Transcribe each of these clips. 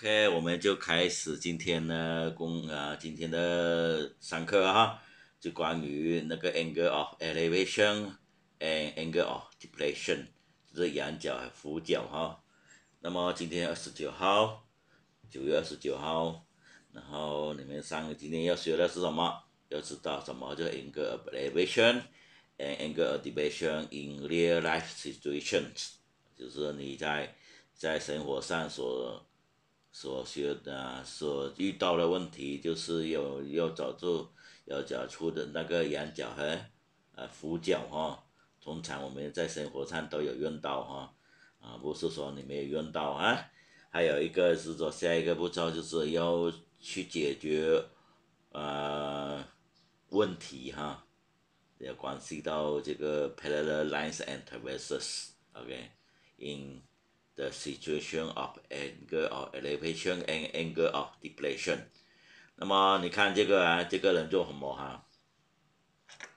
OK，我们就开始今天的公啊，今天的上课哈，就关于那个 angle of elevation and angle of depression，就是仰角和俯角哈。那么今天二十九号，九月二十九号，然后你们上今天要学的是什么？要知道什么叫 angle of elevation and angle of depression in real life situations，就是你在在生活上所所学的、所遇到的问题，就是有要找出要找出的那个仰角和呃俯角哈。通常我们在生活上都有用到哈，啊不是说你没有用到啊。还有一个是说下一个步骤就是要去解决呃问题哈，要关系到这个 parallel lines and traverses，OK，in the situation of angle or elevation and angle of depression。那么你看这个啊，这个人做什么哈？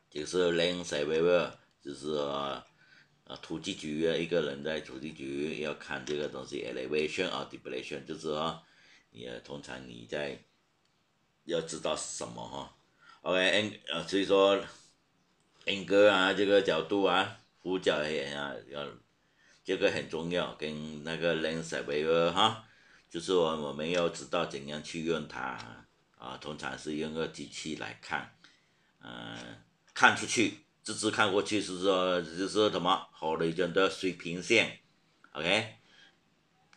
就是 land surveyor，就是啊土地局啊一个人在土地局要看这个东西 elevation or depression，就是说你通常你在要知道是什么哈。OK，呃，所以说 angle 啊，这个角度啊，俯角也啊要。这个很重要，跟那个 lens surveyor 哈，就是我我们要知道怎样去用它，啊，通常是用个机器来看，嗯，看出去，直直看过去是说就是什么 horizon 的水平线，OK，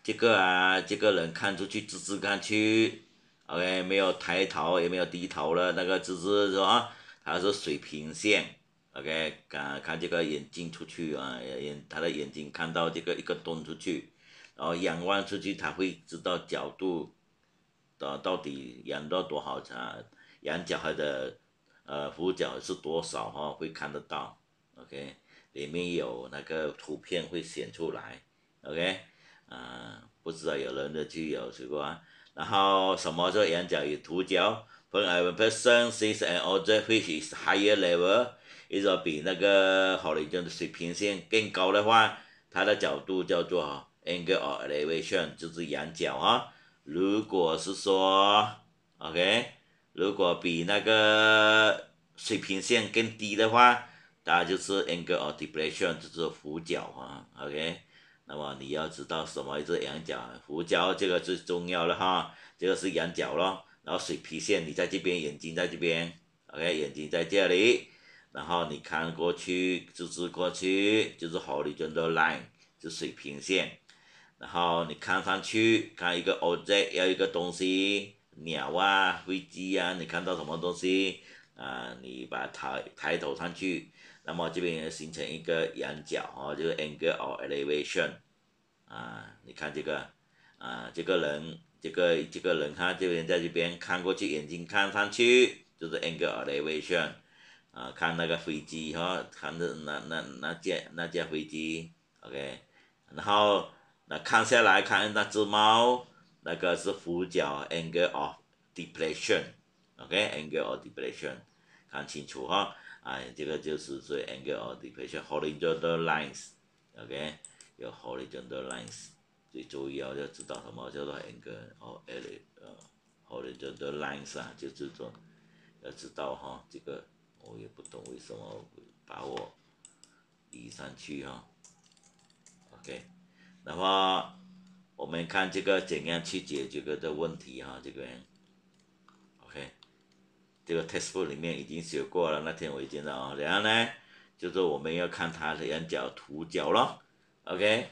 这个啊，这个人看出去直直看去，OK，没有抬头也没有低头了，那个直直是吧？它是水平线。OK，看看这个眼睛出去啊，眼他的眼睛看到这个一个洞出去，然后仰望出去，他会知道角度，到到底仰到多少长，仰角和的呃俯角是多少哈，会看得到。OK，里面有那个图片会显出来。OK，啊，不知道有人的就有学过啊。然后什么叫仰角与凸角？When a person sees an object which is higher level 一说比那个好的就是水平线更高的话，它的角度叫做 angle of elevation，就是仰角啊。如果是说，OK，如果比那个水平线更低的话，它就是 angle of depression，就是俯角啊。OK，那么你要知道什么是仰角、俯角，这个最重要的哈，这个是仰角咯。然后水平线你在这边，眼睛在这边，OK，眼睛在这里。然后你看过去，直直过去就是 horizontal line，就水平线。然后你看上去，看一个 object，要一个东西，鸟啊，飞机啊，你看到什么东西啊？你把抬抬头上去，那么这边形成一个仰角哦，就是 angle of elevation。啊，你看这个，啊，这个人，这个这个人他这边在这边看过去，眼睛看上去就是 angle of elevation。啊，看那个飞机哈，看的那那那架那架飞机，OK，然后那看下来看那只猫，那个是俯角 angle of depression，OK，angle of depression，看清楚哈，哎，这个就是说 angle of depression，horizontal lines，OK，有 horizontal lines，最重要要知道什么叫做 angle of ele 呃 horizontal lines 啊，就这种要知道哈，这个。我也不懂为什么把我移上去哈，OK，那么我们看这个怎样去解决这个问题哈，这个，OK，这个 textbook 里面已经写过了，那天我已经了。啊，然后呢，就是我们要看它的仰角、图角咯，OK，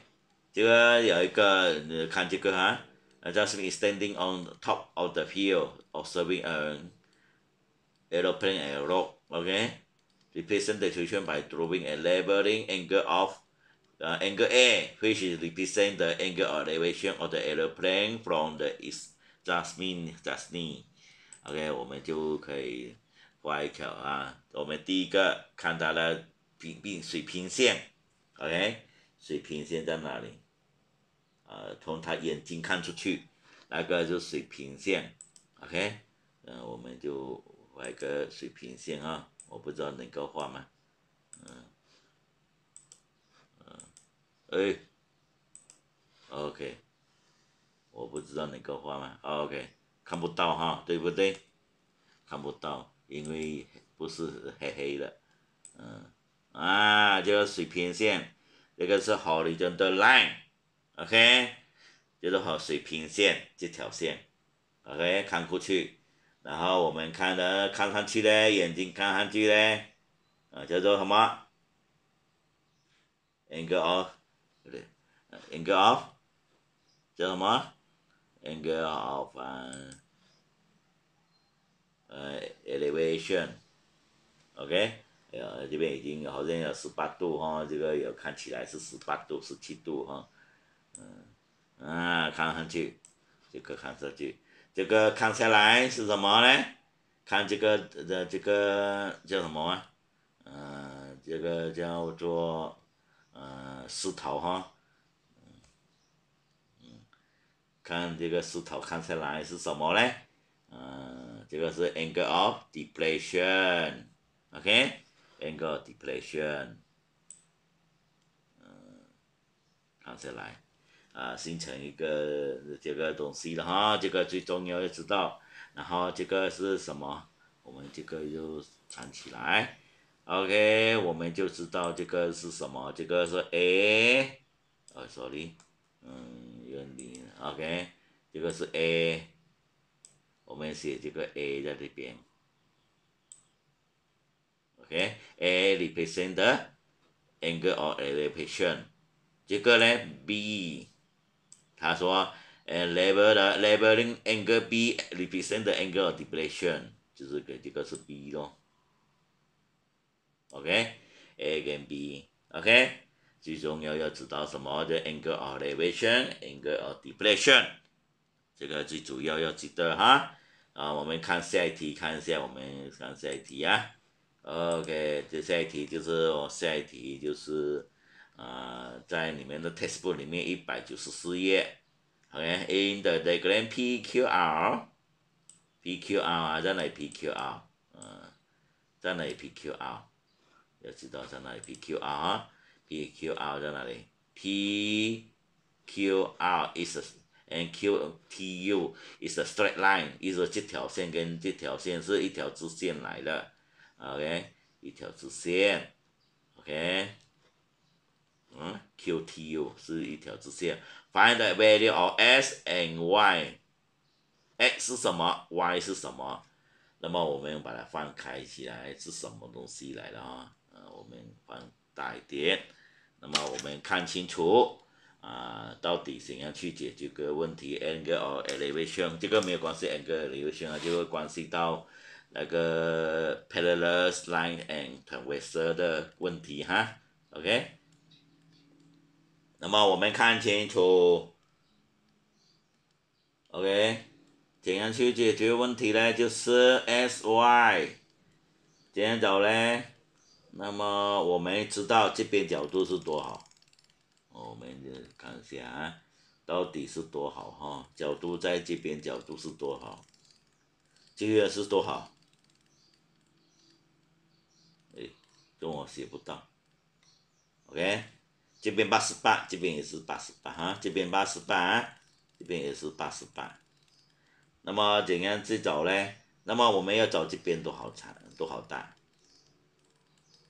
这个有一个，你看这个哈，just standing on top of the hill observing an aeroplane aero okay represent the situation by drawing a labeling angle of uh, angle A which is represent the angle of elevation of the aeroplane from the is just mean just mean OK 我们就可以画一条啊我们第一个看它的平平水平线 OK 水平线在哪里呃从他眼睛看出去那个就水平线 OK 嗯我们就画一个水平线啊，我不知道能够画吗？嗯，嗯，哎，OK，我不知道能够画吗？OK，看不到哈，对不对？看不到，因为不是黑黑的，嗯，啊，这个水平线，这个是 horizon 的 line，OK，就是好水平线这条线，OK，看过去，然后我们看的看上去呢，眼睛看上去呢，啊，叫做什么？angle of，不对，angle of，叫什么？angle of 呃 elevation，OK，呃这边已经好像有十八度哈，这个有看起来是十八度、十七度哈，嗯，啊，看上去，这个看上去，这个看下来是什么呢？看这个这这个叫什么啊？嗯，这个叫做呃石头哈。嗯看这个石头看起来是什么呢？嗯，这个是 angle of depletion，OK，angle depletion，嗯，看起来啊，形成一个这个东西了哈，这个最重要要知道。然后这个是什么？我们这个又藏起来，OK，我们就知道这个是什么，这个是 A，哦，sorry，嗯，原理。OK，这个是 A，我们写这个 A 在这边。OK，A represent the angle of elevation。这个呢 B，他说，呃，level 的 leveling angle B represent the angle of depletion，就是给这个是 B 咯。OK，A 跟 B，OK。最重要要知道什么的 angle of elevation，angle of depletion，这个最主要要记得哈。啊，我们看下一题，看一下我们看下一题啊。OK，这下一题就是我下一题就是啊，在你们的 textbook 里面一百九十四页。OK，in the diagram PQR，PQR 啊，在哪里 PQR？嗯，在哪里 PQR？要知道在哪里 PQR 啊？P Q R 在哪里？P Q R is and Q T U is a straight line，意思这条线跟这条线是一条直线来的，OK，一条直线，OK，嗯，Q T U 是一条直线，Find the value of x and y，x 是什么？y 是什么？那么我们把它放开起来是什么东西来的啊？呃，我们放大一点。那么我们看清楚啊，到底怎样去解决个问题？angle of elevation 这个没有关系，angle elevation 啊，就会关系到那个 parallel line and transversal 的问题哈，OK。那么我们看清楚，OK，怎样去解决问题呢？就是 SY，怎样走呢？那么我们知道这边角度是多好，我们就看一下啊，到底是多好哈？角度在这边角度是多好？这个是多好？哎，这我写不到。OK，这边八十八，这边也是八十八哈，这边八十八，这边也是八十八。那么怎样去找呢？那么我们要找这边多好长，多好大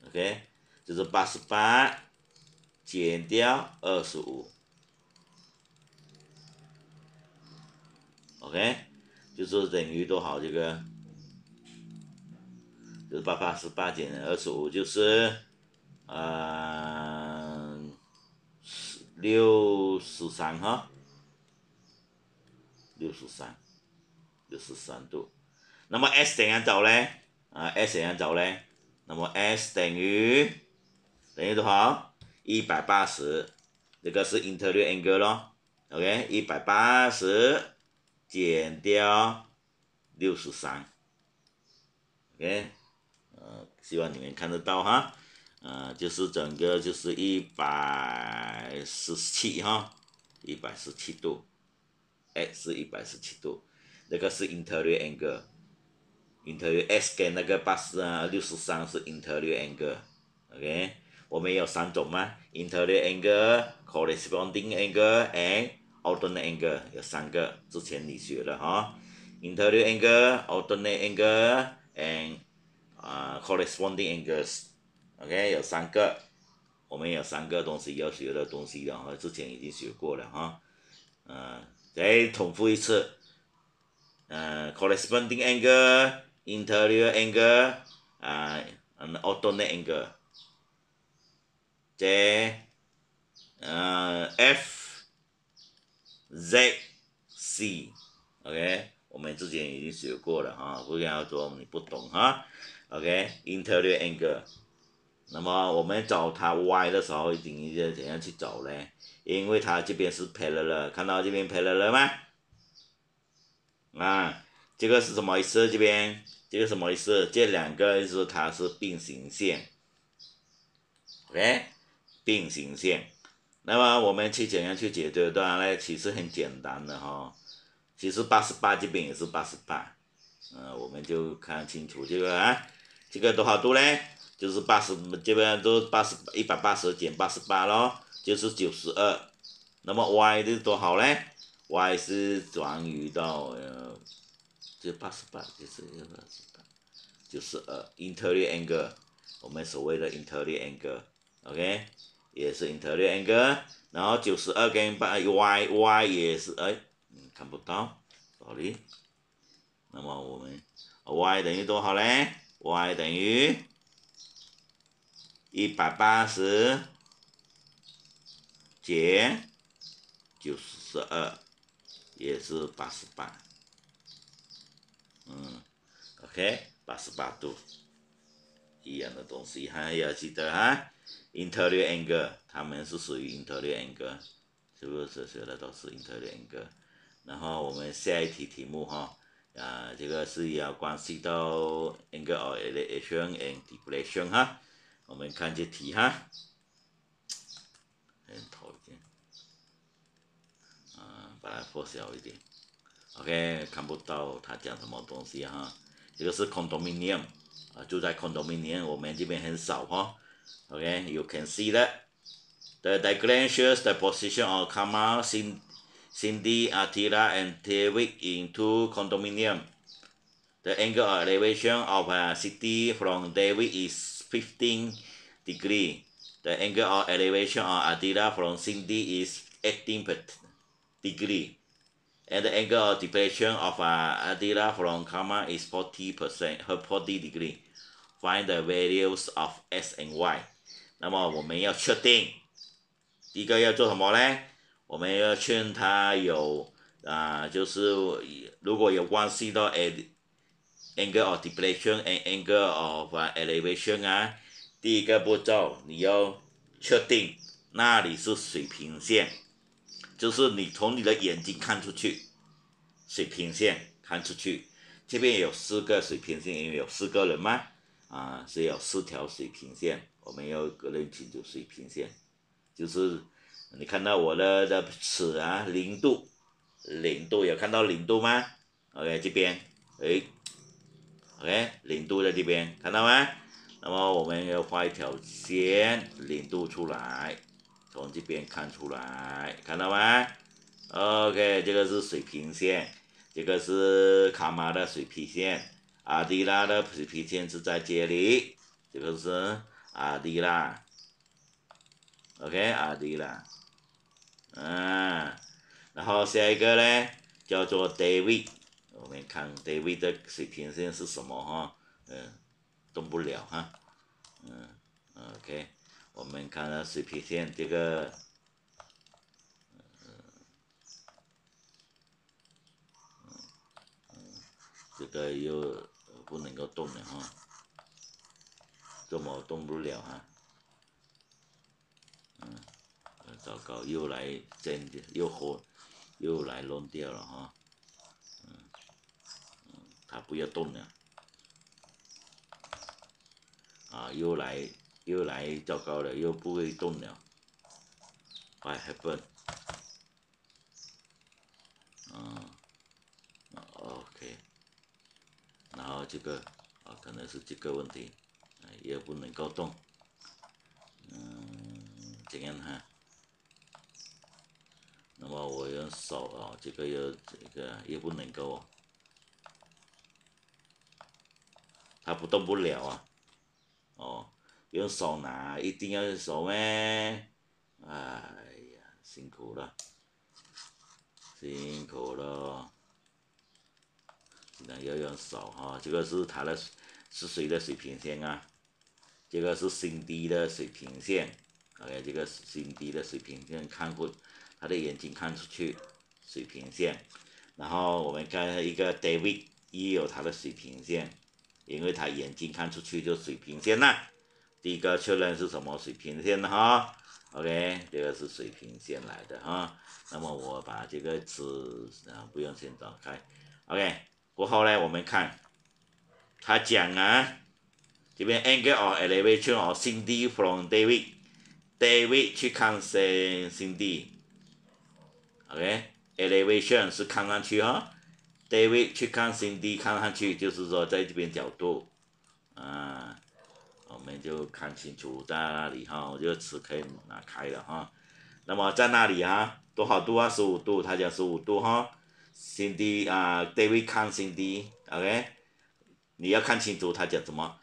？OK，就是八十八减掉二十五，OK，就是等于多少？这个就是八八十八减二十五，就是呃六十三哈，六十三，六十三度。那么 S 怎样找呢？啊，S 怎样找呢？那么 S 等于等于多少？一百八十，这个是 interior angle 咯，OK，一百八十减掉六十三，OK，呃，希望你们看得到哈，呃，就是整个就是一百十七哈，一百十七度，X 是一百十七度，那个是 interior angle。interior S 跟那个八十啊六十三是 interior angle，OK，我们有三种嘛，interior angle，corresponding angle and alternate angle 有三个，之前你学了哈，interior angle、alternate angle and 啊 corresponding angles OK，有三个，我们有三个东西要学的东西然后之前已经学过了哈，嗯，再重复一次，嗯，corresponding angle、interior angle 啊，and alternate angle，再。呃，F Z C，OK，我们之前已经学过了哈，不要说你不懂哈，OK，interior angle，那么我们找它 Y 的时候，一定要怎样去找呢？因为它这边是 parallel，看到这边 parallel 吗？啊，这个是什么意思？这边这个什么意思？这两个意思它是并行线，OK，并行线。那么我们去怎样去解决？当然呢，其实很简单的哈。其实八十八这边也是八十八，嗯，我们就看清楚这个啊，这个多少度呢？就是八十，这边都八十一百八十减八十八咯，就是九十二。那么 y 是多好嘞？y 是转移到呃，就八十八，就是八十八，九十二。interior angle，我们所谓的 interior angle，OK。也是 interior angle，然后九十二跟八 y y 也是哎，看不到，sorry。那么我们 y 等于多少嘞？y 等于一百八十减九十二，也是八十八。嗯，OK，八十八度，一样的东西还要记得哈。interior angle，它们是属于 interior angle，是不是学的都是 interior angle？然后我们下一题题目哈，啊，这个是要关系到 angle of elevation and depression 哈，我们看这题哈，很讨厌，啊，把它缩小一点，OK，看不到他讲什么东西哈，这个是 condominium，啊，住在 condominium，我们这边很少哈。Okay, you can see that. The diagram shows the position of Kamal, Cindy, Attila, and Tewik in two condominium. The angle of elevation of a city from David is 15 degree. The angle of elevation of Attila from Cindy is 18 degree. And the angle of depression of uh, Attila from Kamal is 40 percent, 40 degree. Find the values of s and y。那么我们要确定，第一个要做什么呢？我们要确认它有啊，就是如果有关系到 a angle of depression and angle of elevation 啊，第一个步骤你要确定那里是水平线，就是你从你的眼睛看出去，水平线看出去，这边有四个水平线，因为有四个人嘛，啊，是有四条水平线。我们要个人清楚水平线，就是你看到我的的尺啊，零度，零度有看到零度吗？OK 这边，哎，OK 零度在这边，看到吗？那么我们要画一条线，零度出来，从这边看出来，看到吗？OK 这个是水平线，这个是卡玛的水平线，阿迪拉的水平线是在这里，这个是。阿迪拉，OK，阿迪拉，嗯，然后下一个呢，叫做 David，我们看 David 的水平线是什么哈？嗯，动不了哈，嗯，OK，我们看下水平线这个，这个又不能够动了哈。怎么动不了啊？嗯，糟糕，又来真的又火，又来弄掉了哈。嗯，嗯，它不要动了。啊，又来又来糟糕了，又不会动了。What happened？嗯，OK。然后这个啊，可能是这个问题。也不能够动，嗯，这样哈。那么我用手哦，这个又这个也不能够，他不动不了啊，哦，用手拿一定要用手咩？哎呀，辛苦了，辛苦了，只能要用手哈，这个是他的是谁的水平线啊？这个是心底的水平线，OK，这个心底的水平线看过。他的眼睛看出去水平线，然后我们看一个 David 也有他的水平线，因为他眼睛看出去就水平线啦。第一个确认是什么水平线哈？OK，这个是水平线来的哈。那么我把这个词啊不用先展开，OK，过后呢我们看他讲啊，这边 angle or elevation of Cindy from David，David 去看 Cindy。OK，elevation 是看上去哈，David 去看 Cindy 看上去就是说在这边角度，啊，我们就看清楚在那里哈，我这个词可以拿开了哈。那么在那里啊，多少度啊？十五度，他讲十五度哈。Cindy 啊，David 看 Cindy，OK，你要看清楚他讲什么。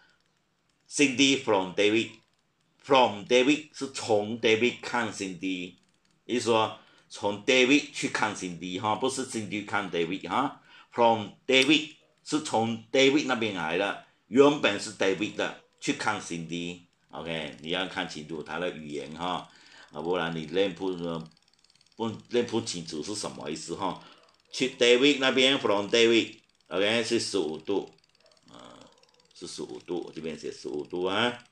Cindy from David，from David 是从 David 看 Cindy，意思说。从 David 去看 Cindy 哈，不是 Cindy 看 David 哈，from David 是从 David 那边来的，原本是 David 的去看 Cindy，OK，你要看清楚他的语言哈，啊不然你认不不认不清楚是什么意思哈。去 David 那边 from David，OK 是十五度，啊是十五度，这边写十五度啊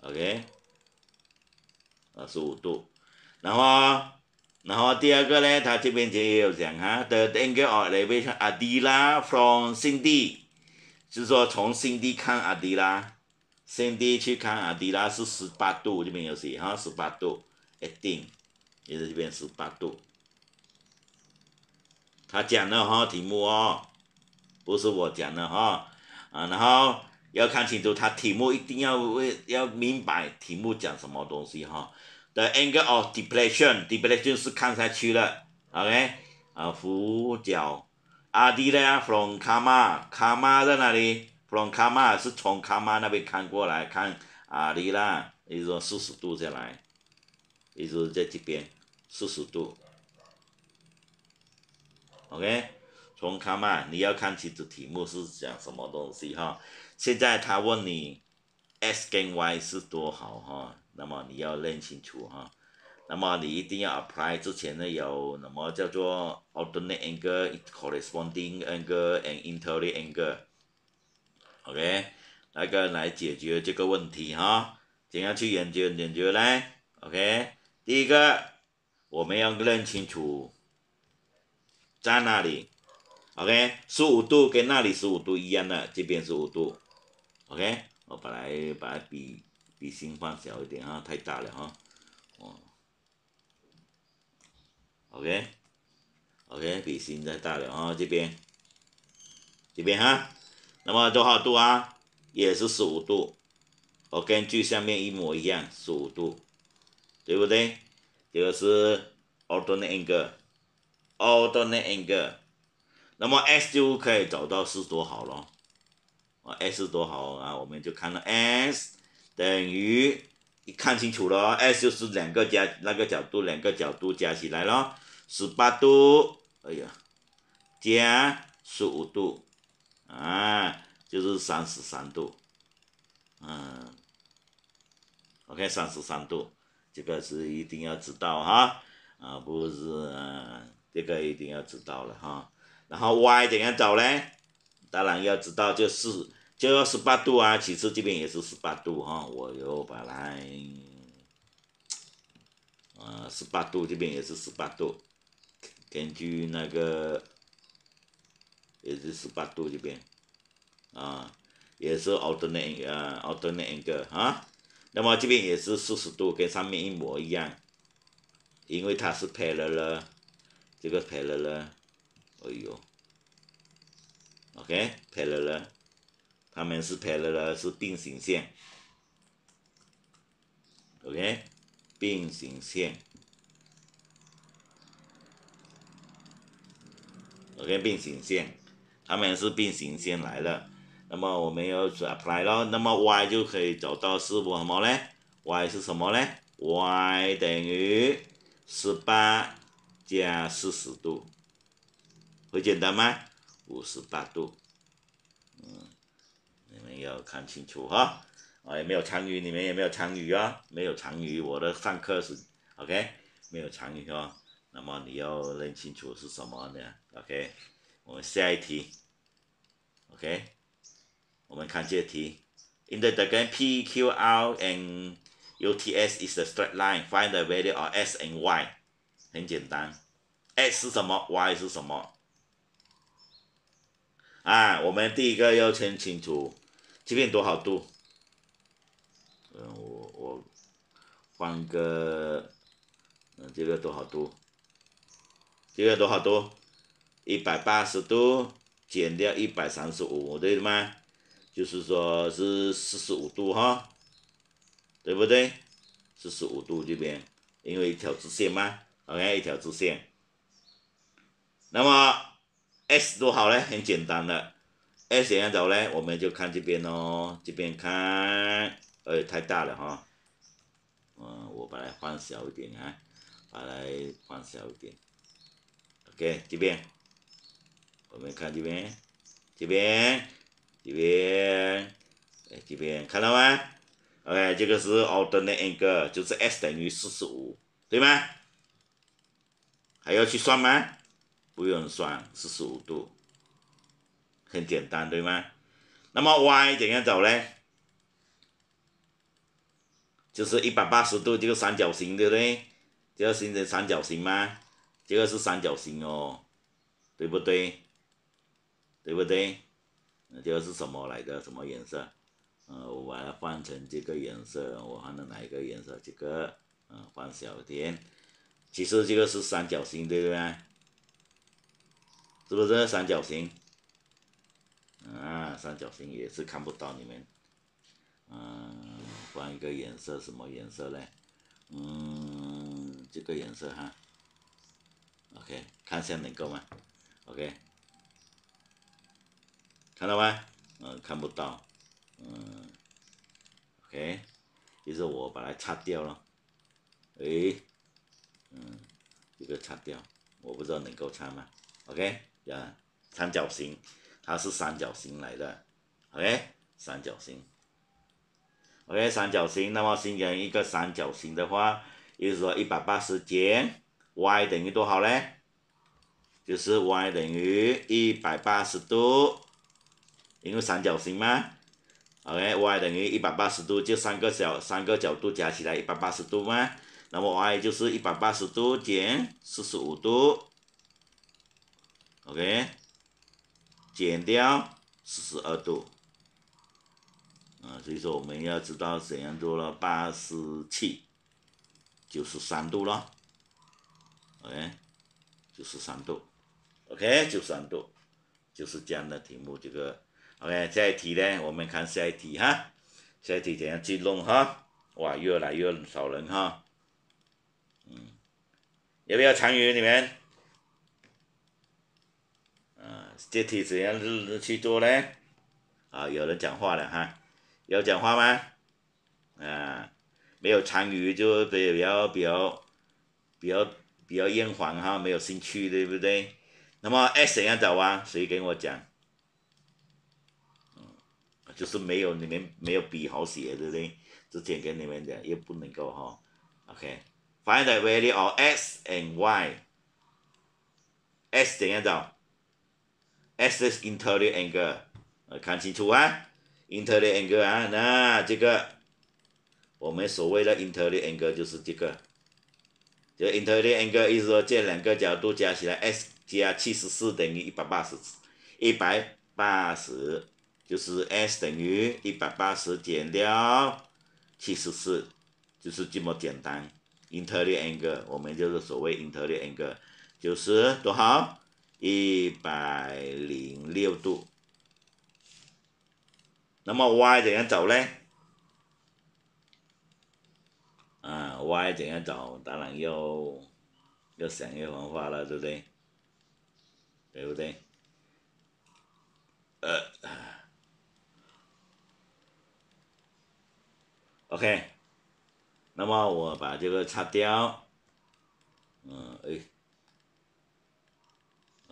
，OK，啊十五度。然后，然后第二个呢，他这边就也有讲哈，the angle of elevation Adila from Cindy，就是说从 Cindy 看阿迪拉，Cindy 去看阿迪拉是十八度，这边有写哈，十八度，一定，也是这边十八度。他讲的哈题目哦，不是我讲的哈，啊，然后要看清楚他题目，一定要为要明白题目讲什么东西哈。The angle of depression，depression 是看下去了，OK，啊，俯角。阿迪呢？From Kama，Kama 在哪里？From Kama 是从 Kama 那边看过来看阿迪啦，也就是说四十度下来，也就是在这边四十度，OK，从 Kama 你要看清楚题目是讲什么东西哈。现在他问你 x 跟 y 是多少哈？那么你要认清楚哈，那么你一定要 apply 之前呢有什么叫做 alternate angle、corresponding angle and interlaced angle，OK，那个来解决这个问题哈，怎样去研究研究呢？OK，第一个我们要认清楚在哪里，OK，十五度跟那里十五度一样的，这边十五度，OK，我本来把它比。比心放小一点啊，太大了哈，哦，OK，OK，比心再大了啊，这边，这边哈，那么多少度啊？也是十五度，我根据下面一模一样，十五度，对不对？这个是 alternate angle，alternate angle，那么 S 就可以找到是多少了，啊，S 多少啊？我们就看到 S。等于你看清楚了，S 就是两个加那个角度，两个角度加起来咯，十八度，哎呀，加十五度，啊，就是三十三度，嗯，OK，三十三度，这个是一定要知道哈，啊，不是啊，这个一定要知道了哈，然后 Y 怎样找嘞？当然要知道就是。就要十八度啊，其实这边也是十八度哈，我又把来，呃，十八度这边也是十八度，根据那个，也是十八度这边，啊，也是 alternate 啊 alternate angle 啊，那么这边也是四十度，跟上面一模一样，因为它是 parallel，这个 parallel，哎呦，OK，parallel 他们是拍了的是并行线。OK 并行线。OK 并行线，他们是并行线来的，那么我们要 apply 咯，那么 y 就可以找到是不？么呢？y 是什么呢？y 等于 18+40 度。会简单吗？58度。嗯。你要看清楚哈。啊，也没有长语，你们也没有长语啊，没有长语，我的上课是 OK，没有长语哦。那么你要认清楚是什么呢？OK，我们下一题，OK，我们看这题，In the diagram P, Q, R and U, T, S is a straight line. Find the value of S and Y。很简单，X 是什么？Y 是什么？啊，我们第一个要先清楚这边多少度？嗯，我我换个，嗯，这个多少度？这个多少度？一百八十度减掉一百三十五，对吗？就是说是四十五度哈，对不对？四十五度这边，因为一条直线嘛，OK，一条直线。那么 S 多好呢？很简单的，S 怎样找呢？我们就看这边哦，这边看，哎，太大了哈。嗯，我把它放小一点啊，把它放小一点。OK，这边，我们看这边，这边，这边，哎，这边看到吗？OK，这个是 alternate angle，就是 S 等于四十五，对吗？还要去算吗？不用算，四十五度，很简单，对吗？那么 Y 怎样走呢？就是一百八十度这个三角形，对不对？这个形成三角形吗？这个是三角形哦，对不对？对不对？这个是什么来的？什么颜色？呃，我把它换成这个颜色，我换成哪一个颜色？这个，嗯，换小一点。其实这个是三角形，对不对？是不是三角形？啊，三角形也是看不到你们。嗯，换一个颜色，什么颜色嘞？嗯，这个颜色哈。OK，看一下能够吗？OK，看到吗？嗯，看不到。嗯，OK，就是我把它擦掉了。诶，嗯，这个擦掉，我不知道能够擦吗？OK，呀，三角形，它是三角形来的。OK，三角形。OK，三角形，那么形成一个三角形的话，也就是说一百八十减。y 等于多少呢？就是 y 等于一百八十度，因为三角形嘛。OK，y 等于一百八十度，就三个角三个角度加起来一百八十度嘛。那么 y 就是一百八十度减四十五度，OK，减掉四十二度。啊，所以说我们要知道怎样做了，八十七九十三度了。OK，就十三度，OK，九十三度，就是这样的题目。这个 OK，下一题呢，我们看下一题哈，下一题怎样去弄哈？哇，越来越少人哈。嗯，要不要参与你们？啊，这题怎样去做呢？啊，有人讲话了哈，要讲话吗？啊，没有参与就比较比较比较。比较厌烦哈，没有兴趣，对不对？那么 S 怎样走啊？谁跟我讲？嗯，就是没有你们没有笔好写，对不对？之前跟你们讲又不能够哈。OK，find the value of x and y。S 怎样走？S 是 interior angle，呃，看清楚啊，interior angle 啊，那这个我们所谓的 interior angle 就是这个。就 interior angle 意思说这两个角度加起来 S 加七十四等于一百八十，一百八十就是 S 等于一百八十减掉七十四，就是这么简单。interior angle 我们就是所谓 interior angle 就是多少？一百零六度。那么 Y 怎样走呢？啊，y 怎样走？当然要要想一个方法了，对不对？对不对？呃，OK，那么我把这个擦掉，嗯，哎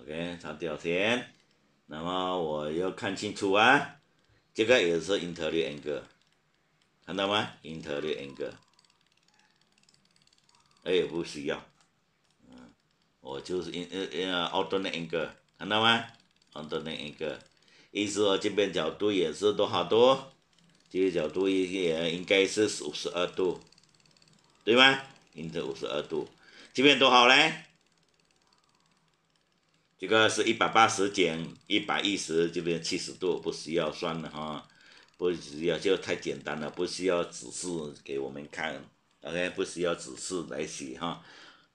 ，OK，擦掉先，那么我要看清楚啊，这个也是 interleave angle，看到吗？interleave angle，哎，不需要，嗯，我就是 in 呃呃 alternate angle，看到吗？alternate angle。意思说这边角度也是多少度？这个角度也应该是五十二度，对吗？应该五十二度。这边多少嘞？这个是一百八十减一百一十，这边七十度，不需要算了哈，不需要就太简单了，不需要指示给我们看，OK？不需要指示来写哈，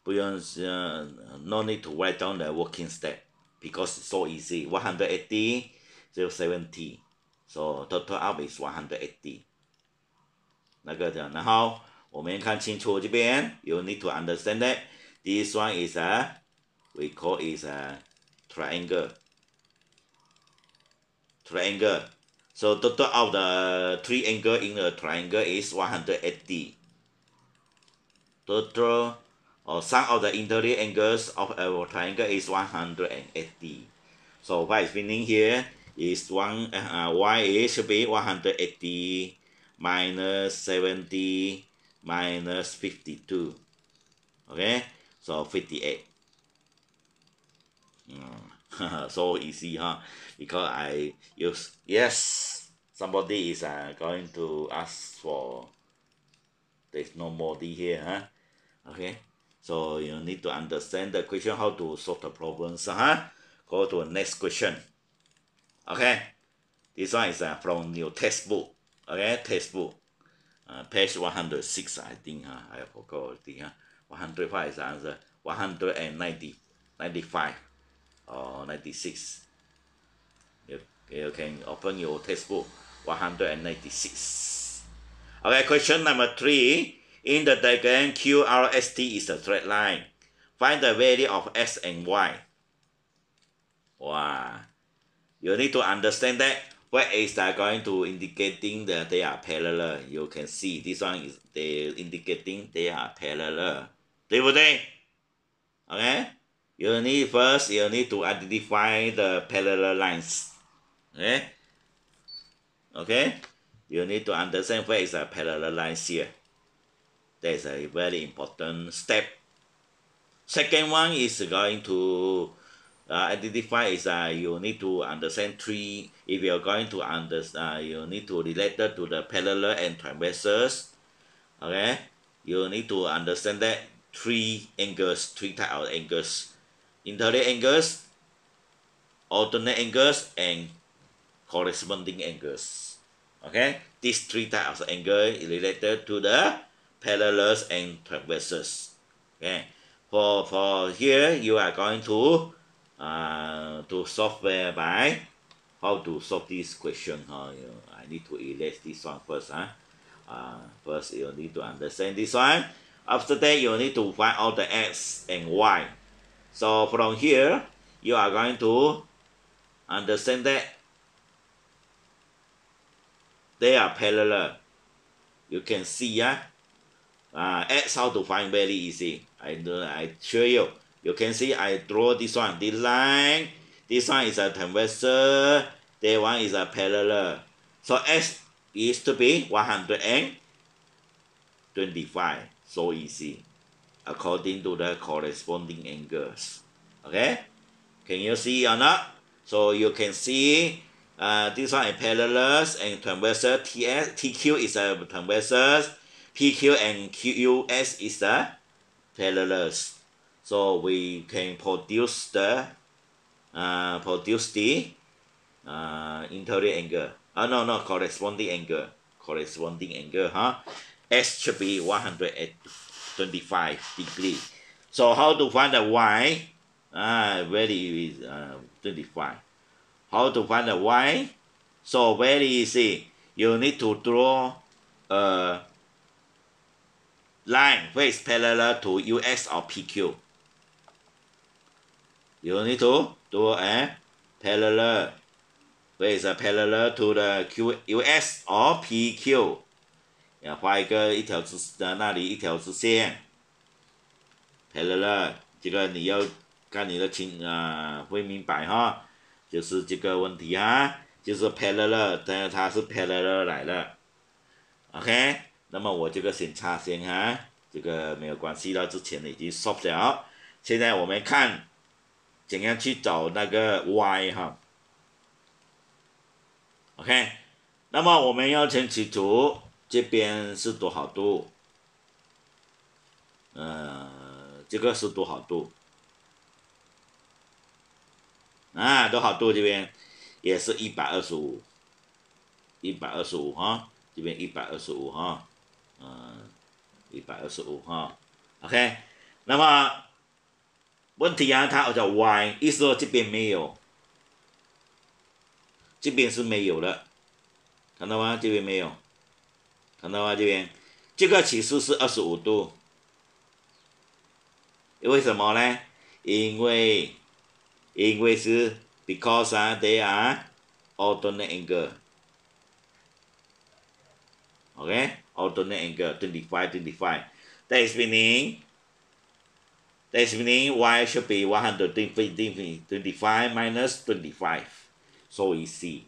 不用呃，no need to write down the working step because so easy. One hundred eighty. 只有 seventy, so total up is one hundred eighty。那个的，然后我们看清楚这边，you need to understand that this one is a we call is a triangle. Triangle. So total of the three angle in the triangle is one hundred eighty. Total or sum of the interior angles of our triangle is one hundred and eighty. So what is meaning here? is one uh, y should be 180 minus 70 minus 52 okay so 58 so easy huh because I use yes somebody is uh, going to ask for there's no more D here huh okay so you need to understand the question how to solve the problems huh go to the next question Okay, this one is uh, from your textbook. Okay, textbook, uh, page 106, I think. Huh? I forgot already. Huh? 105 is the answer. 190, 95 or 96. You, you can open your textbook. 196. Okay, question number three. In the diagram, QRST is a straight line. Find the value of x and y. Wow you need to understand that what is that going to indicating that they are parallel you can see this one is they indicating they are parallel 对不对 okay You need first you need to identify the parallel lines. Okay? Okay? You need to understand where is the parallel lines here. That is a very important step. Second one is going to uh, identify is uh, you need to understand three. If you're going to understand uh, you need to relate that to the parallel and transversals okay? You need to understand that three angles three type of angles interior angles alternate angles and corresponding angles. Okay? These three types of angle related to the parallels and transversals okay? For for here you are going to uh, to solve by how to solve this question huh? I need to erase this one first huh? uh, first you need to understand this one. After that you need to find out the x and y so from here you are going to understand that they are parallel. You can see yeah uh, x how to find very easy. I know I show you. You can see I draw this one. This line this one is a transversal. That one is a parallel. So x is to be 125 so easy according to the corresponding angles. Okay? Can you see or not? So you can see uh, this one is parallels and transversal. TS, TQ is a transversal. PQ and QUS is a parallels. So we can produce the uh, produce the uh, interior angle. Uh, no no corresponding angle. Corresponding angle huh? S should be 125 degree. So how to find the y ah very uh, 25 how to find the y so very easy. You need to draw a line which is parallel to us or pq You need to do a parallel. With parallel to the Q, US or PQ，要画一个一条直的那里一条直线。parallel 这个你要看你的清啊会明白哈，就是这个问题哈，就是 parallel，但是它是 parallel 来了，OK，那么我这个先插线哈，这个没有关系了，之前已经说了，现在我们看。怎样去找那个 y 哈？OK，那么我们要先清楚这边是多少度？呃，这个是多少度？啊，多少度？这边也是一百二十五，一百二十五哈，这边一百二十五哈，嗯，一百二十五哈，OK，那么。问题啊，它叫 y，意思说这边没有，这边是没有的，看到吗？这边没有，看到吗？这边，这个其实是二十五度，为什么呢？因为，因为是 because 啊，they are alternate angle，OK，alternate angle twenty five twenty five，that is meaning That is meaning y should be one hundred twenty five, twenty five minus twenty five. So easy.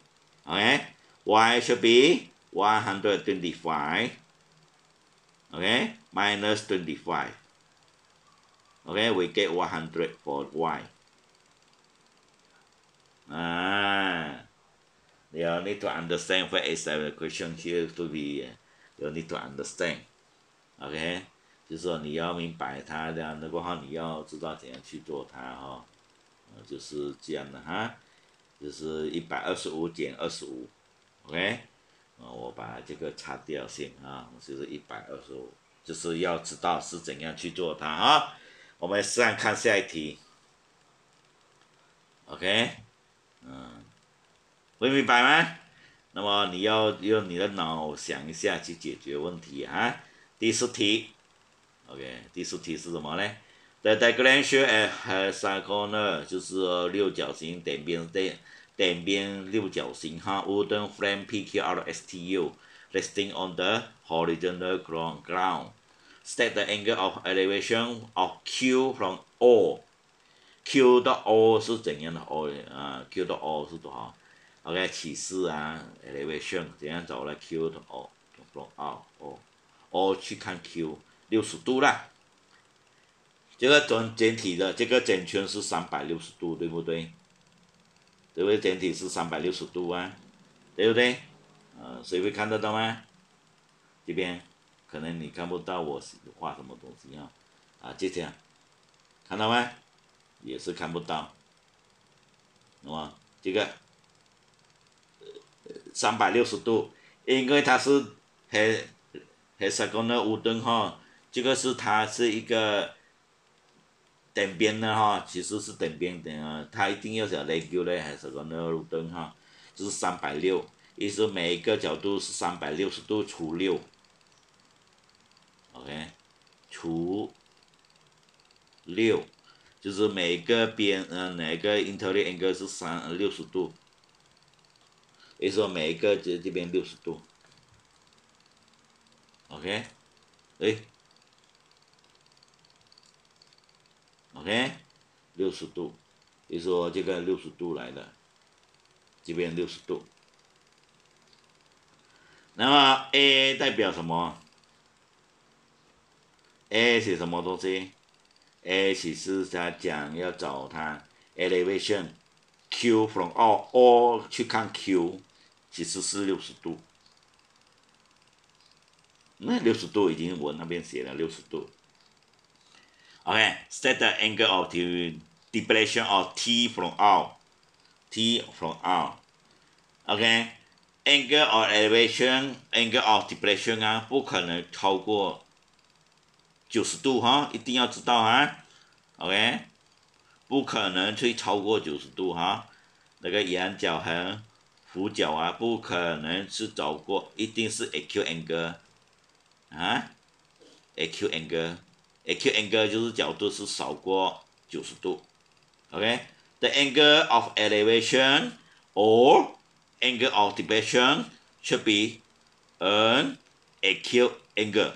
Okay? y should be 125. Okay? Minus 25. Okay? We get 100 for y. Ah. You need to understand what is the question here to be. You need to understand. Okay? 就是说你要明白它的，那个话你要知道怎样去做它哈，呃，就是这样的哈，就是一百二十五减二十五，OK， 啊，我把这个擦掉先啊，就是一百二十五，就是要知道是怎样去做它啊。我们试看看下一题，OK，嗯，会明白吗？那么你要用你的脑想一下去解决问题啊。第四题。OK，第四题是什么呢？The diagonal at hexagonal 就是六角形点边的点边六角形哈，wooden frame PQRSTU resting on the horizontal ground. State the angle of elevation of Q from O. Q 到 O 是怎样的 O 啊？Q 到 O 是多少？OK，起势啊，elevation 怎样找来？Q 到 O，from O，O 去看 Q。六十度啦，这个整整体的这个整圈是三百六十度，对不对？对不对？整体是三百六十度啊，对不对？呃，谁会看得到吗？这边可能你看不到我画什么东西啊，啊，就这样，看到吗？也是看不到，那么这个三百六十度，因为它是黑黑色光的乌灯哈。这个是它是一个等边的哈，其实是等边的啊，它一定要写 regular 还是个那个路灯哈，就是三百六，意思每一个角度是三百六十度除六，OK，除六，就是每个边嗯哪个 interior angle 是三六十度，意思说每一个这这边六十度，OK，哎。OK，六十度，比如说这个六十度来的，这边六十度。那么 A 代表什么？A 是什么东西？A 其实他讲要找它 elevation，Q from all，all 去看 Q，其实是六十度。那六十度已经我那边写了六十度。Okay, set the angle of the depression of T from R. T from R. Okay, angle of elevation, angle of depression 啊，不可能超过九十度哈，一定要知道哈。OK，不可能去超过九十度哈。那个仰角和俯角啊，不可能是超过，一定是 AQ angle 啊，AQ angle。A Q angle 就是角度是少过九十度 OK，the angle of elevation or angle of depression should be an acute angle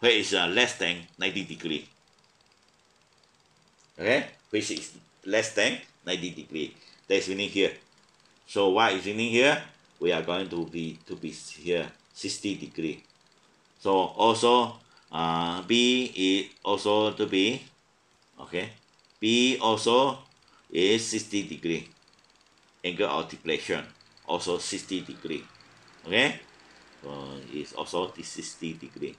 which is uh, less than 90 degree. Okay, which is less than 90 degree. That's meaning here. So y is meaning here? We are going to be to be here 60 degree. So also uh, B is also to be okay. B also is 60 degree. Angle of deflection also 60 degree. Okay, so it's also the 60 degree.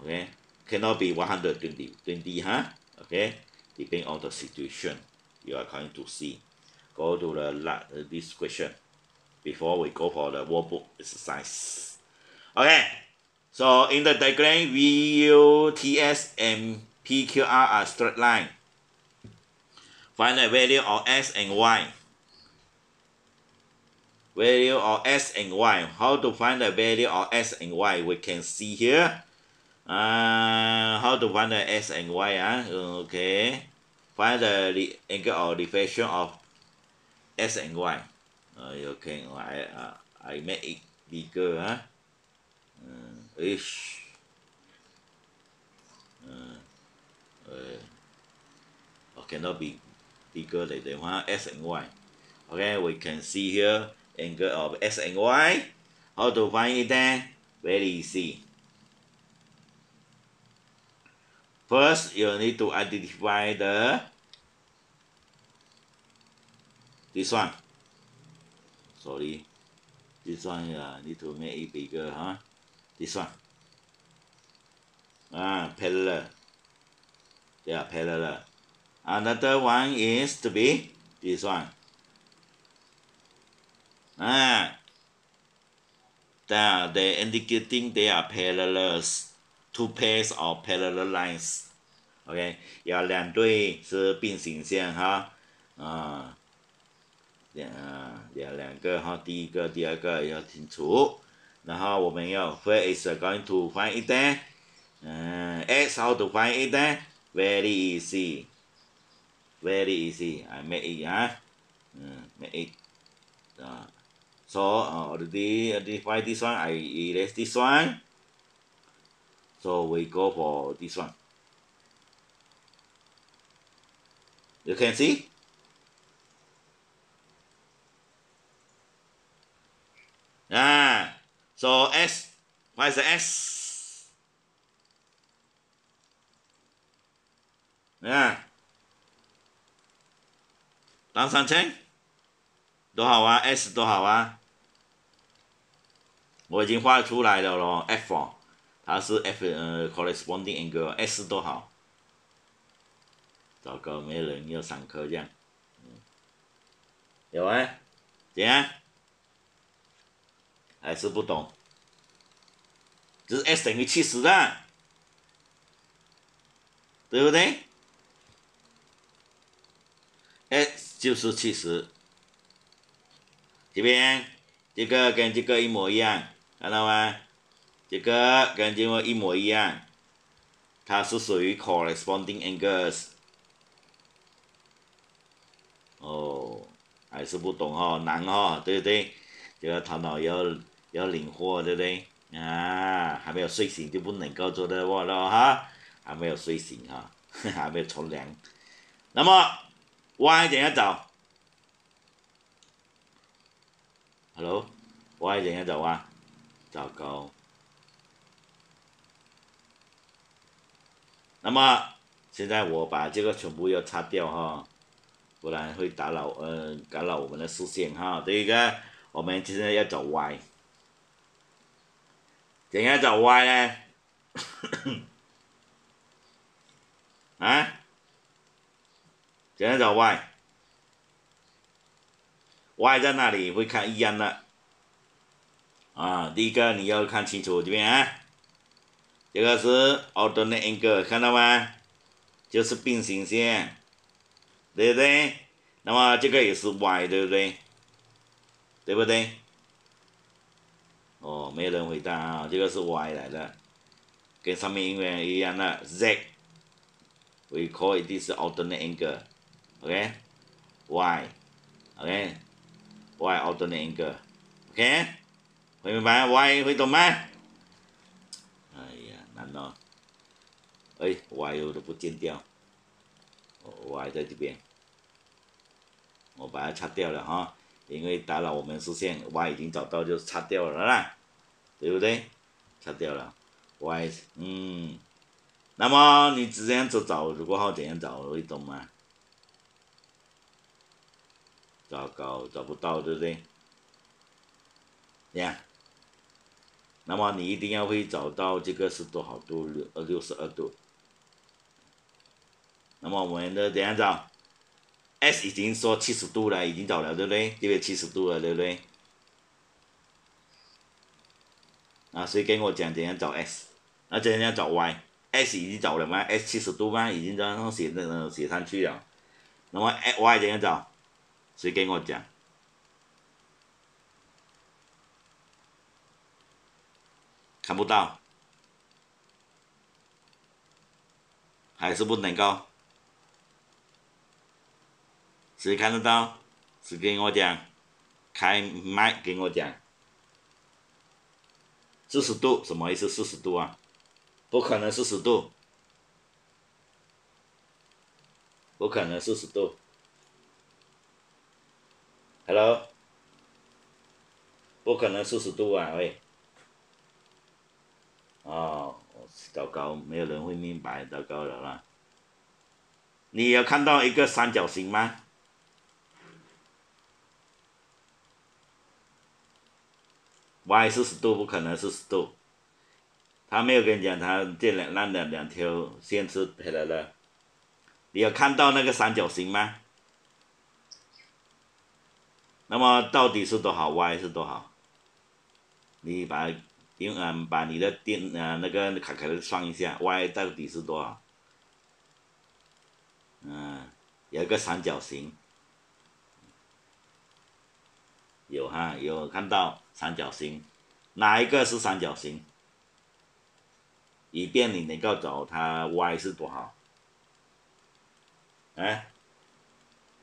Okay, cannot be 120 20 huh? Okay, depending on the situation you are going to see. Go to the la this question before we go for the workbook exercise. Okay, so in the diagram, VUTS and PQR are straight line. Find the value of x and y. Value of x and y. How to find the value of x and y? We can see here. Uh, how to find the x and y? Uh? Okay. Find the angle of reflection of x and y. Uh, can I uh, I make it bigger. Huh? Ish. Uh, uh, cannot be bigger than the one x and y. Okay, we can see here angle of x and y. How to find it then? Very easy. First, you need to identify the this one. Sorry, this one uh, need to make it bigger, huh? This one. Ah, parallel. They are parallel. Another one is to be this one. Ah, they, they indicating they are parallels, two pairs of parallel lines. OK，有两对是并行线哈，啊，两两两个哈，第一个、第二个要清楚。然后我们要 where is going to find it there？嗯，x how to find it there？Very easy。very easy. I make it, huh? Uh, make it. Uh, so uh, already identify this one. I erase this one. So we go for this one. You can see? Ah, so S, what is the S? Yeah. 当三千多好啊，S 多好啊，我已经画出来了咯，F，它是 F 呃 corresponding angle，S 多好，糟糕，没人要上课这样，有啊，怎样？还是不懂？就是 S 等于七十的，对不对？S 就是七十，这边这个跟这个一模一样，看到吗？这个跟这个一模一样，它是属于 corresponding angles。哦，还是不懂哦，难哦，对不对？这个头脑要要灵活，对不对？啊，还没有睡醒就不能够做的我了哈，还没有睡醒哈，还没有冲凉，那么。Y 怎样找？Hello，Y 怎样找啊？糟糕。那么现在我把这个全部要擦掉哈，不然会打扰呃干扰我们的视线哈。这一个我们现在要找 Y，怎样找 Y 呢？啊？怎样找 y？y 在那里会看一样的。啊，第一个你要看清楚这边啊，这个是 alternate angle，看到吗？就是并行线，对不对？那么这个也是 y，对不对？对不对？哦，没有人回答啊，这个是 y 来的，跟上面英文一样的 z，we call it this alternate angle。，OK，y，OK，y alternate angle，OK，会明白？y 会懂吗？哎呀，难哦。哎，y 有都不见掉，y 在这边，我把它擦掉了哈，因为打扰我们视线，y 已经找到就擦掉了啦，对不对？擦掉了，y，嗯。那么你这样子找，如果好怎样找，会懂吗？糟糕，找不到，对不对？呀，那么你一定要会找到这个是多少度？六呃六十二度。那么我们的怎样找？S 已经说七十度了，已经找了，对不对？这边七十度了，对不对？啊，谁跟我讲怎样找 S？那怎样找 Y？S 已经找了吗？S 七十度吗？已经这样写那写上去了。那么 Y 怎样找？谁跟我讲？看不到，还是不能够？谁看得到？谁跟我讲？开麦跟我讲。四十度什么意思？四十度啊？不可能四十度，不可能四十度。Hello，不可能四十度啊喂！哦，糟糕，没有人会明白，糟糕了啦。你有看到一个三角形吗？Y 四十度不可能四十度。他没有跟你讲，他这两那两两条线是配来了。你有看到那个三角形吗？那么到底是多少？y 是多少？你把用嗯把你的电啊那个卡卡的算一下，y 到底是多少？嗯，有个三角形，有哈有看到三角形，哪一个是三角形？以便你能够找它 y 是多少？啊？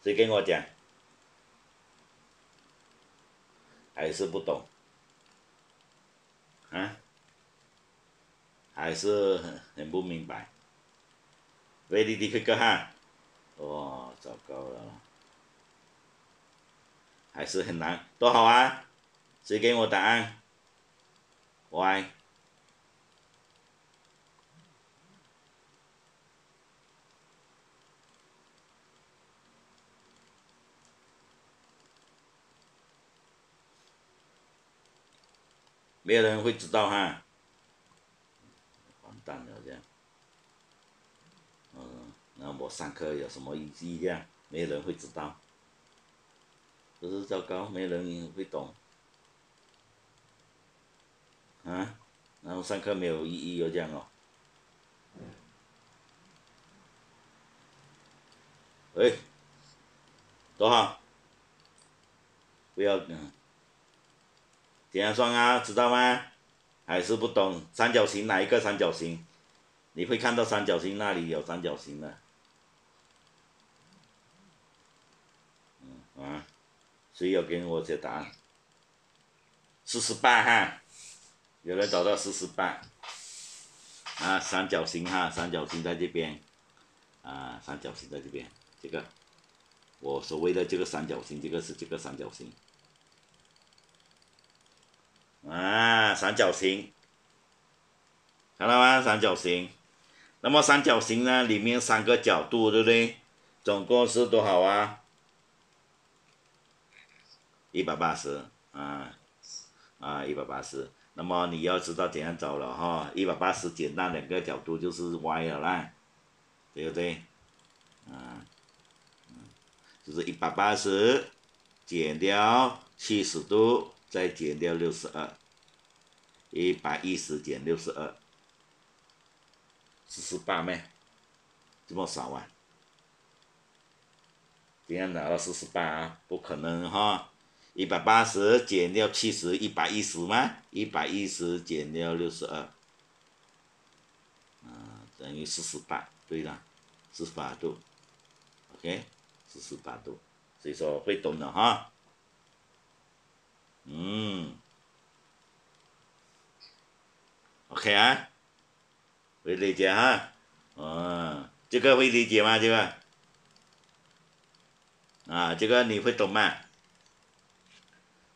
谁跟我讲？还是不懂？啊？还是很很不明白？Very difficult 哈？哇，糟糕了！还是很难，多好啊！谁给我答案？y。没有人会知道哈，完蛋了这样，嗯，那我上课有什么意义呀？没有人会知道，不是糟糕，没人会懂，啊，然后上课没有意义又这样哦，喂，多少？不要嗯。怎样算啊？知道吗？还是不懂？三角形哪一个三角形？你会看到三角形那里有三角形的。嗯啊，谁有给我解答案？四十八哈，有人找到四十八。啊，三角形哈，三角形在这边。啊，三角形在这边，这个，我所谓的这个三角形，这个是这个三角形。啊，三角形，看到吗？三角形，那么三角形呢？里面三个角度，对不对？总共是多少啊？一百八十，啊，啊，一百八十。那么你要知道怎样找了哈？一百八十减那两个角度就是 y 了啦，对不对？啊，就是一百八十减掉七十度。再减掉六十二，一百一十减六十二，四十八咩？这么少啊？怎样拿到四十八？不可能哈！一百八十减掉七十，一百一十吗？一百一十减掉六十二，等于四十八。对了，四十八度，OK，四十八度，所以说会懂的哈。嗯，OK 啊，会理解哈。嗯，这个会理解吗？这个？啊，这个你会懂吗？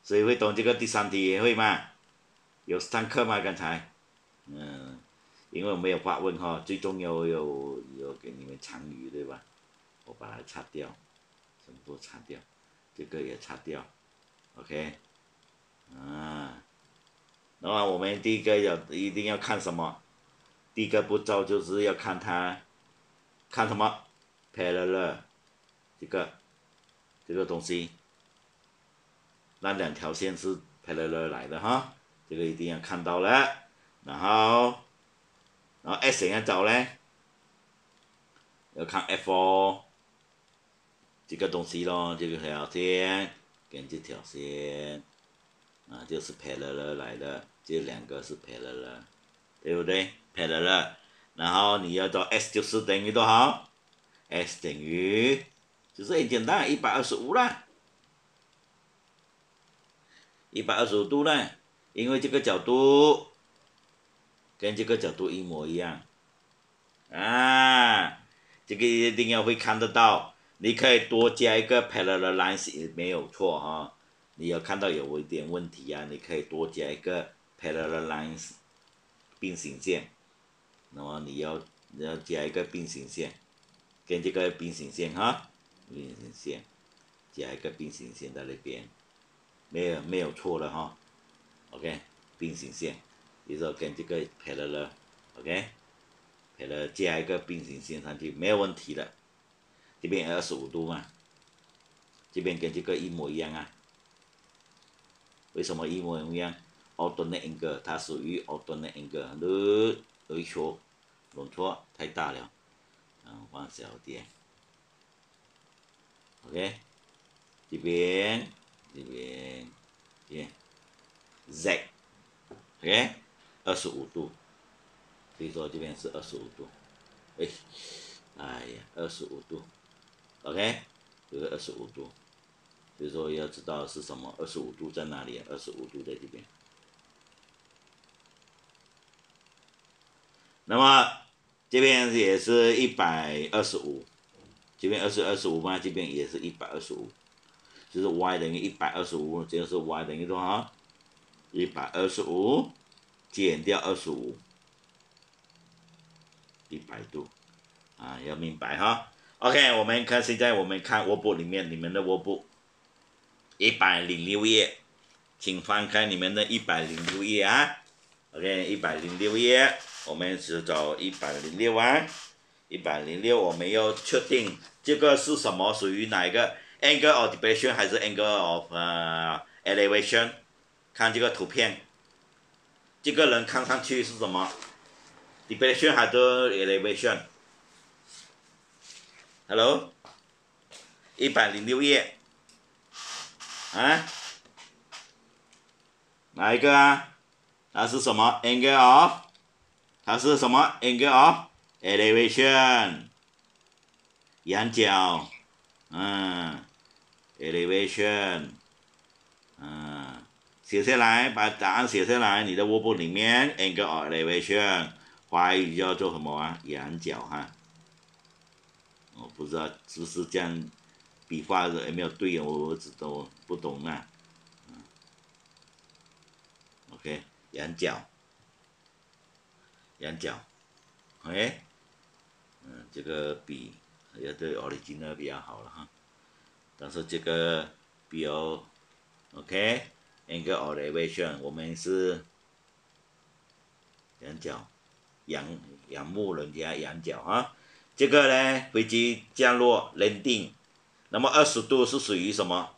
谁会懂这个第三题也会吗？有上课吗？刚才？嗯，因为我没有发问哈，最重要有有给你们参与对吧？我把它擦掉，全部擦掉，这个也擦掉，OK。啊，那么我们第一个要一定要看什么？第一个步骤就是要看它，看什么？parallel，这个，这个东西，那两条线是 parallel 来的哈，这个一定要看到了。然后，然后 S 怎样找呢？要看 F，这个东西咯，这个条线跟这条线。啊，就是 parallel 来的，这两个是 parallel，对不对？parallel，然后你要找 S 就是等于多少？S 等于，就是很简单，一百二十五啦，一百二十五度呢，因为这个角度跟这个角度一模一样，啊，这个一定要会看得到，你可以多加一个 parallel lines 也没有错哈。你要看到有一点问题啊，你可以多加一个 parallel lines 并行线，那么你要你要加一个并行线，跟这个并行线哈，并行线，加一个并行线在那边，没有没有错了哈，OK，并行线，你说跟这个 parallel，OK，parallel 加一个并行线上去没有问题的，这边二十五度嘛，这边跟这个一模一样啊。为什么一模一样？alternate angle，它属于 alternate angle。呃，哎呦，弄错，太大了，嗯，放小点。OK，这边，这边，耶，Z，OK，二十五度，所以说这边是二十五度。哎，哎呀，二十五度，OK，这个二十五度。所以说要知道是什么，二十五度在哪里？二十五度在这边。那么这边也是一百二十五，这边二十二十五嘛，这边也是一百二十五，就是 y 等于一百二十五，这个是 y 等于多少？一百二十五减掉二十五，一百度，啊，要明白哈。OK，我们看现在我们看卧布里面你们的卧布。一百零六页，请翻开你们的一百零六页啊。OK，一百零六页，我们只找一百零六啊。一百零六，我们要确定这个是什么，属于哪一个 angle of depression 还是 angle of 呃 elevation？看这个图片，这个人看上去是什么？depression 还是 elevation？Hello，一百零六页。啊？哪一个啊？它是什么？angle of？它是什么？angle of elevation？仰角，嗯，elevation，嗯，写下来，把答案写下来，你的卧布里面，angle of elevation，华语叫做什么啊？仰角哈。我不知道是不是这样。笔画的有没有对？我我只都不懂啊。OK，仰角，仰角，OK，嗯，这个笔要对奥利金的比较好了哈。但是这个比较 OK，angle elevation，我们是仰角，仰仰慕人家仰角啊。这个呢，飞机降落认定。那么二十度是属于什么？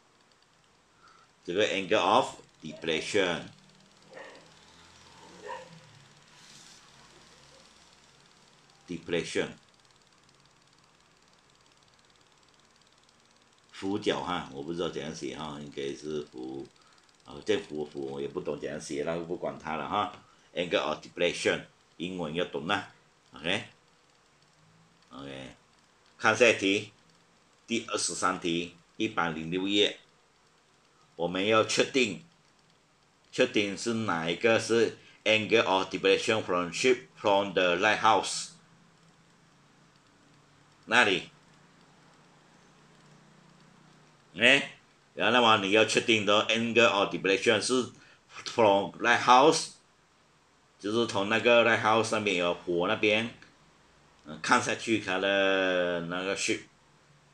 这个 angle of depression，depression，俯角哈，我不知道怎样写哈，应该是俯，哦，这俯俯我也不懂怎样写了，不管它了哈。angle of depression，英文要懂呐，OK，OK，看下题。第二十三题，一百零六页，我们要确定，确定是哪一个是 angle of depression from ship from the lighthouse，那里？哎，然后那么你要确定的 angle of depression 是 from lighthouse，就是从那个 lighthouse 上面有火那边，嗯，看下去看了那个树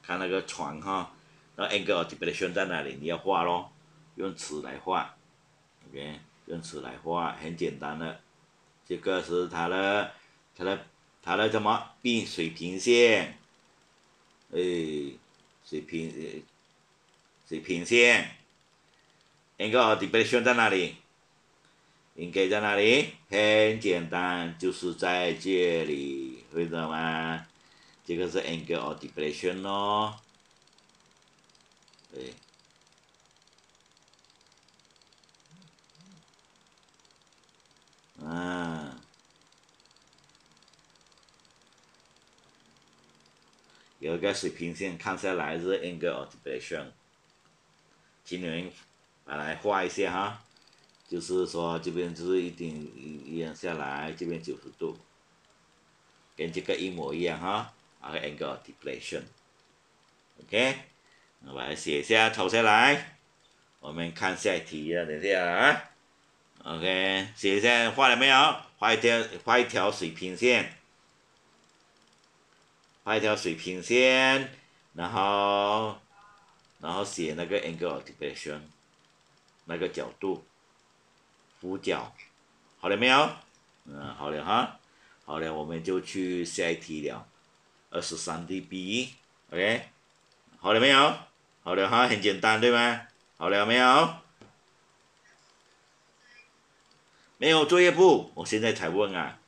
看那个船哈，那 angle of depression 在哪里？你要画咯，用尺来画，OK，用尺来画，很简单的，这个是它的，它的，它的什么，B 水平线，哎，水平水平线，angle of depression 在哪里？应该在哪里？很简单，就是在这里，会知道吗？这个是 angle of depression 咯，对，嗯，有一个水平线看下来是 angle of depression。今年把它画一下哈，就是说这边就是一点一样下来，这边九十度，跟这个一模一样哈，啊 angle deflection，OK，我把它写下抄下来，我们看下一题啊，等一下啊，OK，写一下画了没有？画一条画一条水平线，画一条水平线，然后。然后写那个 angle of depression，那个角度，俯角，好了没有？嗯，好了哈，好了，我们就去下一题了，二十三 dB，OK，好了没有？好了哈，很简单对吗？好了没有？没有作业簿，我现在才问啊，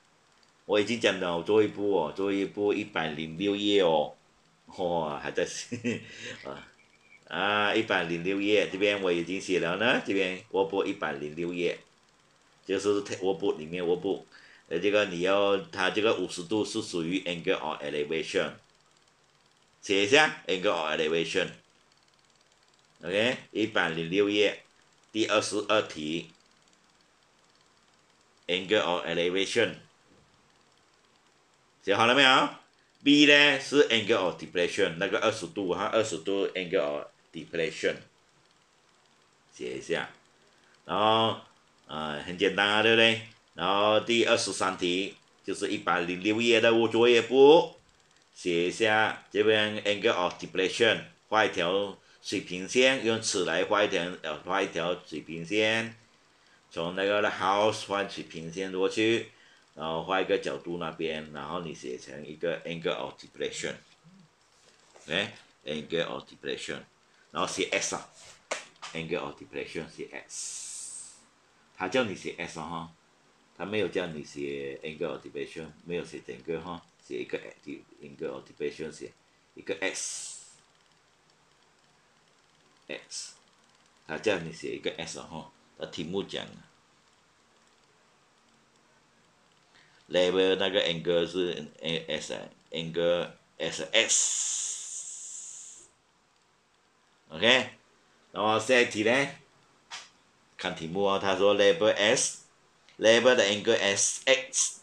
我已经讲了作业簿哦，作业簿一百零六页哦，哇，还在，啊。啊，一百零六页，这边我已经写了呢。这边卧铺一百零六页，就是卧铺里面卧铺，呃，这个你要它这个五十度是属于 angle of elevation，写一下 angle of elevation，OK，一百零六页，第二十二题，angle of elevation，写好了没有？B 呢是 angle of depression，那个二十度哈，二十度 angle of Depression，写一下，然后，呃，很简单啊，对不对？然后第二十三题就是一百零六页的作业簿，写一下这边 angle of depression，画一条水平线，用尺来画一条，呃，画一条水平线，从那个 house 画水平线过去，然后画一个角度那边，然后你写成一个 angle of depression，哎，angle of depression。然后写 S 啊，angle of depression 写 S，他叫你写 S 哈，他没有叫你写 angle of depression，没有写整个哈，写一个 angle of depression 写一个 S，S，他叫你写一个 S 哈，他题目讲，level 那个 angle 是 S，angle S S。OK，然后下一题呢？看题目哦，他说 label S，label 的 angle S X。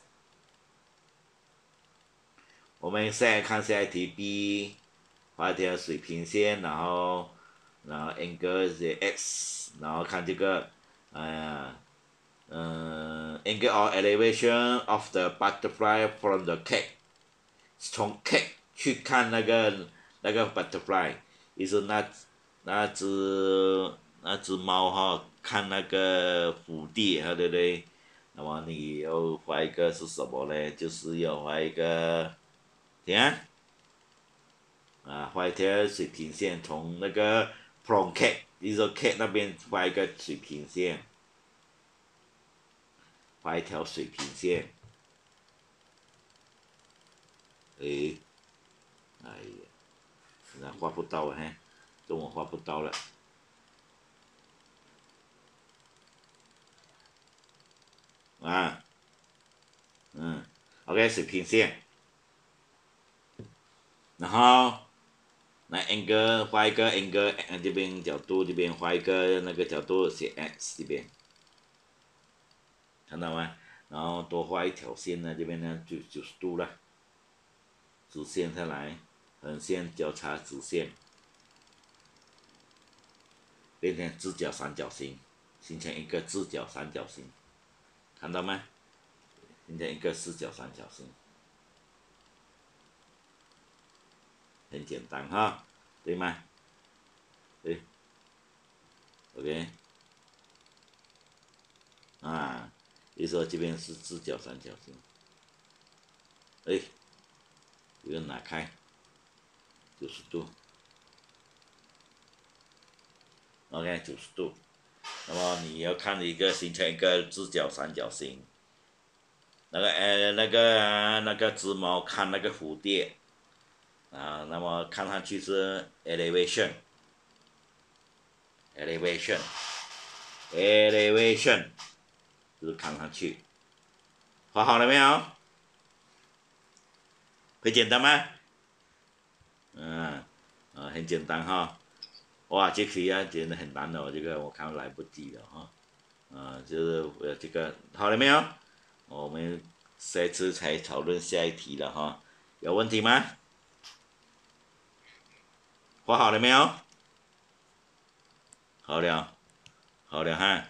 我们再看下一题 B，画一条水平线，然后然后 angle 是 X，然后看这个，哎呀，嗯，angle or elevation of the butterfly from the cake，从 cake 去看那个那个 butterfly，意思那。只那只猫哈，看那个虎地，对不对？那么你要画一个是什么呢？就是要画一个，怎样？啊，画一条水平线，从那个 from K，你说 K 那边画一个水平线，画一条水平线。哎，哎呀，那画不到啊！我画不到了，啊，嗯，OK 水平线，然后那 angle 画一个 angle，这边角度这边画一个那个角度写 x 这边，看到吗？然后多画一条线呢，这边呢就九十度了，直线下来，横线交叉直线，变成直角三角形，形成一个直角三角形，看到没？形成一个四角三角形。很简单哈，对吗？对，OK，啊，你说这边是直角三角形，哎，这个拿开，九十度，OK，九十度，那么你要看一个形成一个直角三角形，那个呃那个那个直毛看那个蝴蝶。啊，那么看上去是 elevation，elevation，elevation，就是看上去，画好了没有？很简单吗？嗯，啊，很简单哈。哇，这题啊，真的很难哦，这个我看来不及了哈。啊，就是呃这个好了没有？我们下次才讨论下一题了哈。有问题吗？画好了没有？好了，好了哈。